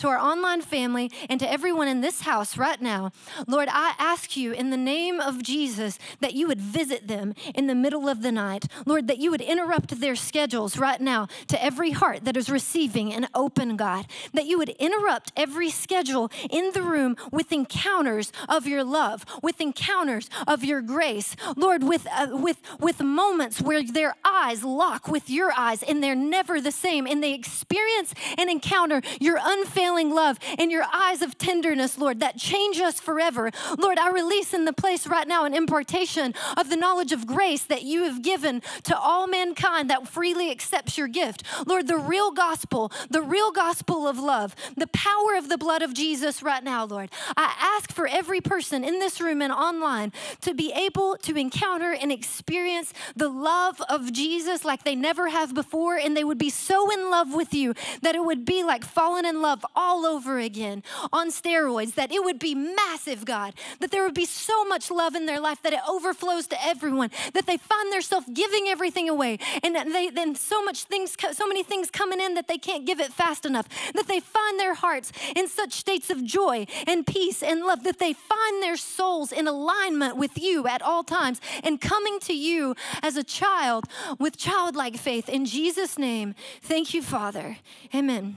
to our online family, and to everyone in this house right now. Lord, I ask you in the name of Jesus that you would visit them in the middle of the night. Lord, that you would interrupt their schedules right now to every heart that is receiving an open God. That you would interrupt every schedule in the room with encounters of your love, with encounters of your grace. Lord, with, uh, with, with moments where their eyes lock with your eyes and they're never the same and they experience and encounter your unfailing love and your eyes of tenderness, Lord, that change us forever. Lord, I release in the place right now an impartation of the knowledge of grace that you have given to all mankind that freely accepts your gift. Lord, the real gospel, the real gospel of love, the power of the blood of Jesus right now, Lord. I ask for every person in this room and online to be able to encounter and experience the love of Jesus like they never have before, and they would be so in love with you that it would be like falling in love all over again on steroids, that it would be massive, God, that there would be so much love in their life that it overflows to everyone, that they find themselves giving everything away, and they then so much things, so many things coming in that they can't give it fast enough, that they find their hearts in such states of joy and peace and love, that they find their souls in alignment with you at all times and coming to you as a child with childlike faith. In Jesus' name, thank you, Father. Amen.